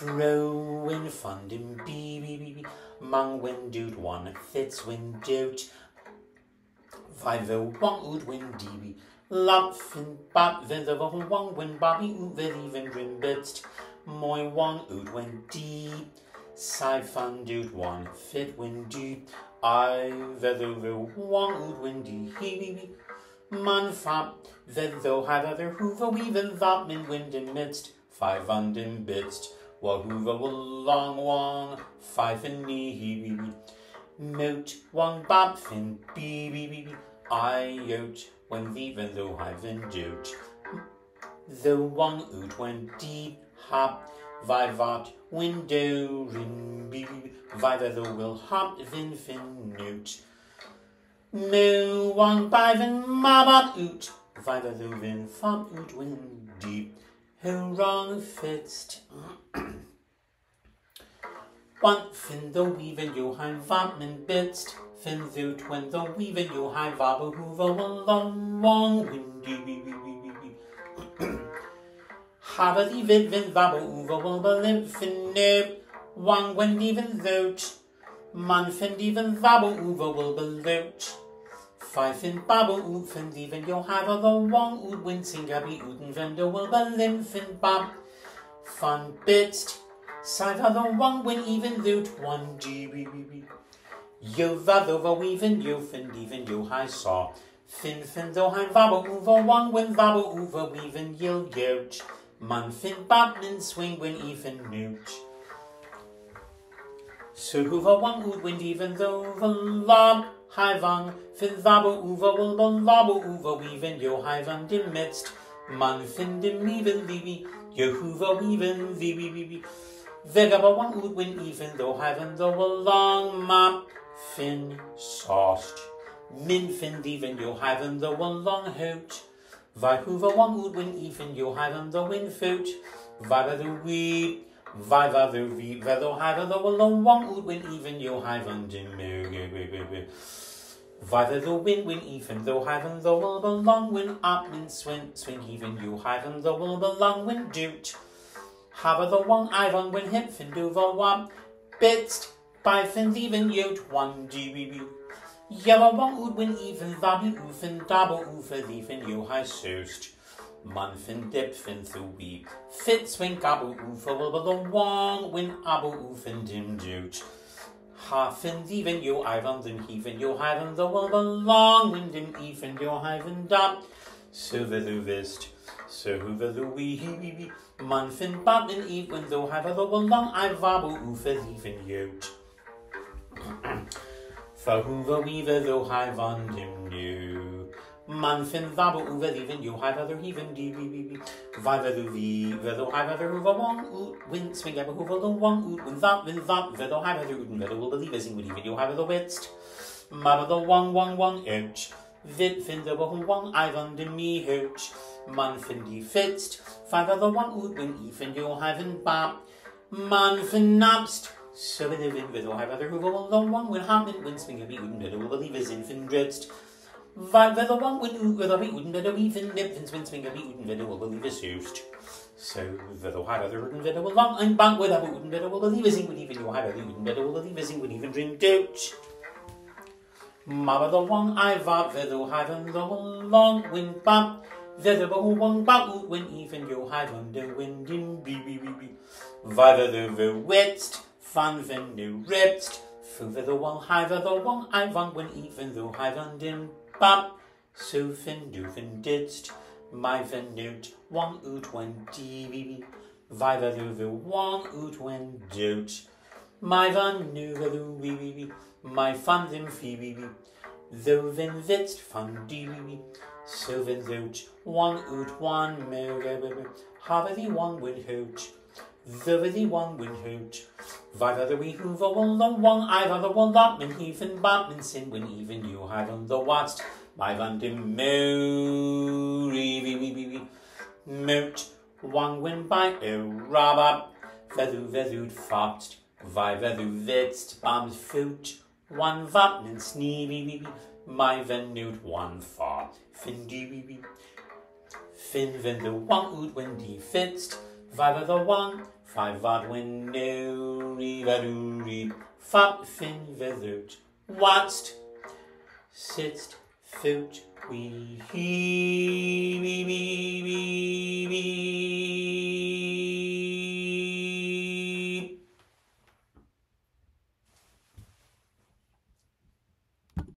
Froen fundin bee bee bee bee. Mang windoot one fits windoot. Vivo wang oot win dee Lapfin bap the wang when bobby oot even rimbitst. Mooi wang oot win deep. Side fun doot one fit windy. I vether wang oot windy hee bee bee. Man fap, though have other hoover weaven that min wind in midst, five and while long wong, five and knee. Moat one bab fin bee bee bee I yote when even though I've doot. Though one oot when deep hop, vivat window rin bee bee, viva though will hop vin fin note. Nu wang bai vin ma bat oot, Viva the vin fam oot win deep, who wrong fitst. Want fin the weaven you hein vam bitst, fin zoot when the weaven you hein vabu hoover long wong windy. Have the vid vin vabu hoover will belim fin nib, wang when even zoot. Man fin even vabu hoover will beloot. Five in babble oot fin even yo have a the wong oot wincing gabby ooten vendo will be lim fin bab. Fun bitst. Side of the wong win even loot one g wee wee wee. Yo vad over weaving yo fin even yo high saw. Fin fin do hein vabo over wong win vabo over weaving yil yoch. Man fin bab min swing win even newt. So hoover one oot wind even though the lob Haivang, fin thabo uva will bon labo uva weaven yo haivang dim midst, man fin dim even libi, Yehuva weaven vibi bibi. Vegaba one would win even though haven though a long map, fin sauced. Min fin even yo haven though a long hoot. Vahuva one would win even yo haven though win foot. Viva the weed. Viva the vi, vedo haven though a long one would win even yo haven dim. Viva the win win even though haven though will belong win up min swing swing even you haven though will belong win doot. Have the one Ivan win hip fin do the one bits by fin even yot one dbb. Yellow one would win even vabi oofin double oofa even you high soast. Man fin dip fin through weep. Fit swing gabble oofa will be the one win abo oofin dim doot. Hafen even yo Ivan den heven yo haven the will belong winden even yo haven dot. So the du vist. So who the wee wee. Man fin babin even though have the belong I vabu ufe even yot. For who the weaver though haven dim new. Man fin vabu uve even yo have other even di wee wee wee. Viva the vi, vedo have other hoover wong oot, win swing ever hoover the wong oot, win win that, vedo have other oot, and vedo will believe as in even yo have the witst. Mama the wong wong wong edge. Vit fin the wong wong Ivan de me hoach. Man fin di fitst. Five other one oot win even yo haven bap. Man fin napst. So the vin vedo have other hoover the wong win happen win swing ever oot, and vedo will believe as in fin dredst. Vai vedder one win oot vedder be oot vedder even nip fin swin swing a be oot vedder will believe is used. So vedder had other oot vedder will long and bank with a oot vedder will believe is in would even you have a oot vedder will believe is in would even dream doubt. Mama the one I va vedder have and the long win bam vedder but who one back oot when even you have on the wind in be be be be. Vai vedder the wetst fan ven new repst. Fu vedder one high vedder one I van when even though have on dim Bam, so fin do fin didst, my newt, one oot when dee viva lu one oot when doot, my van nu velu wee wee wee, my fan dim fee wee wee, though vitst fan dee wee wee, one oot one mo have the one win hoot, the one win hoot. Viva the wee hoover will the one I've other one min even batman sin when even you have on the watched my van de mo wee wee wee moot one win by a rabba vedu vedud fapt vi vedu vidst bams foot one vatman snee wee wee wee my venute one far fin dee wee wee fin ven the one oot when dee fitst viva the one Five vad win no riva do read. Fop fin vethered. Watst. Sitst. Foot. We. Wee. Wee. Wee. Wee.